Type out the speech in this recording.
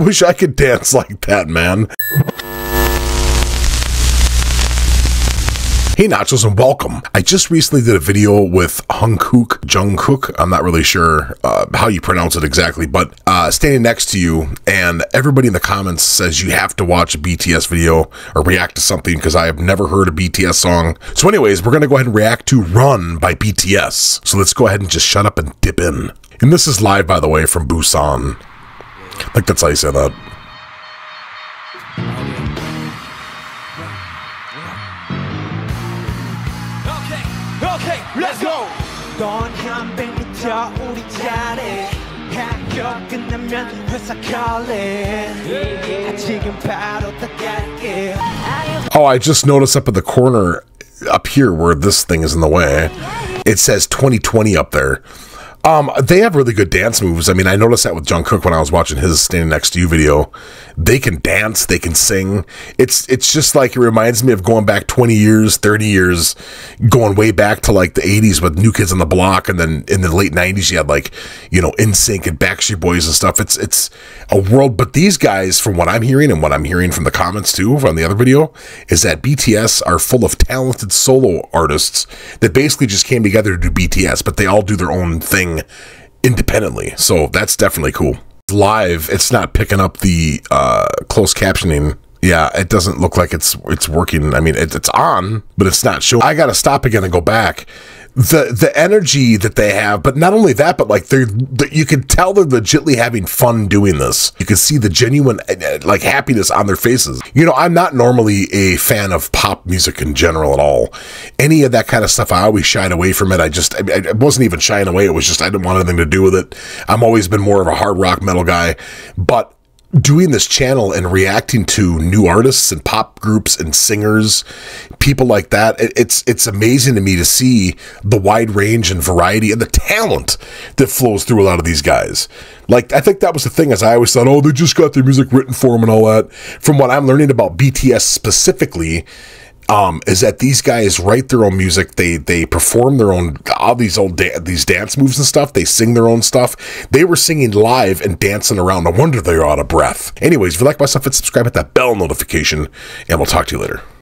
Wish I could dance like that, man. Hey Nachos and welcome. I just recently did a video with Jungkook, Jungkook. I'm not really sure uh, how you pronounce it exactly, but uh, standing next to you, and everybody in the comments says you have to watch a BTS video or react to something because I have never heard a BTS song. So, anyways, we're gonna go ahead and react to "Run" by BTS. So let's go ahead and just shut up and dip in. And this is live, by the way, from Busan I think that's how you say that. Okay, okay, let's go. 넌한 백미터 우리 자리 학교 끝나면 회사 갈래 지금 바로 다 갈게 Oh, I just noticed up in the corner up here where this thing is in the way, it says 2020 up there. Um, they have really good dance moves. I mean, I noticed that with Jungkook when I was watching his standing next to you video. They can dance, they can sing. It's it's just like it reminds me of going back 20 years, 30 years, going way back to like the 80s with New Kids on the Block, and then in the late 90s you had like, you know, NSYNC and Backstreet Boys and stuff. It's it's a world, but these guys, from what I'm hearing and what I'm hearing from the comments too from the other video, is that BTS are full of talented solo artists that basically just came together to do BTS, but they all do their own thing independently. So that's definitely cool. Live, it's not picking up the uh, closed captioning. Yeah, it doesn't look like it's it's working. I mean, it, it's on, but it's not showing. I got to stop again and go back. The the energy that they have, but not only that, but like they're the, you can tell they're legitly having fun doing this. You can see the genuine uh, like happiness on their faces. You know, I'm not normally a fan of pop music in general at all. Any of that kind of stuff, I always shied away from it. I just I, I wasn't even shying away. It was just I didn't want anything to do with it. I'm always been more of a hard rock metal guy, but doing this channel and reacting to new artists and pop groups and singers, people like that, it's it's amazing to me to see the wide range and variety and the talent that flows through a lot of these guys. Like I think that was the thing, as I always thought, oh, they just got their music written for them and all that. From what I'm learning about BTS specifically, um, is that these guys write their own music. They they perform their own all these old da- these dance moves and stuff. They sing their own stuff. They were singing live and dancing around. No wonder they're out of breath. Anyways, if you like my stuff, hit subscribe, hit that bell notification, and we'll talk to you later.